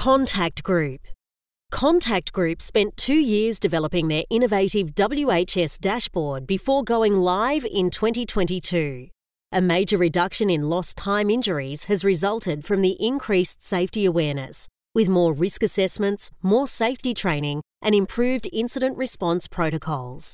Contact Group. Contact Group spent two years developing their innovative WHS dashboard before going live in 2022. A major reduction in lost time injuries has resulted from the increased safety awareness, with more risk assessments, more safety training, and improved incident response protocols.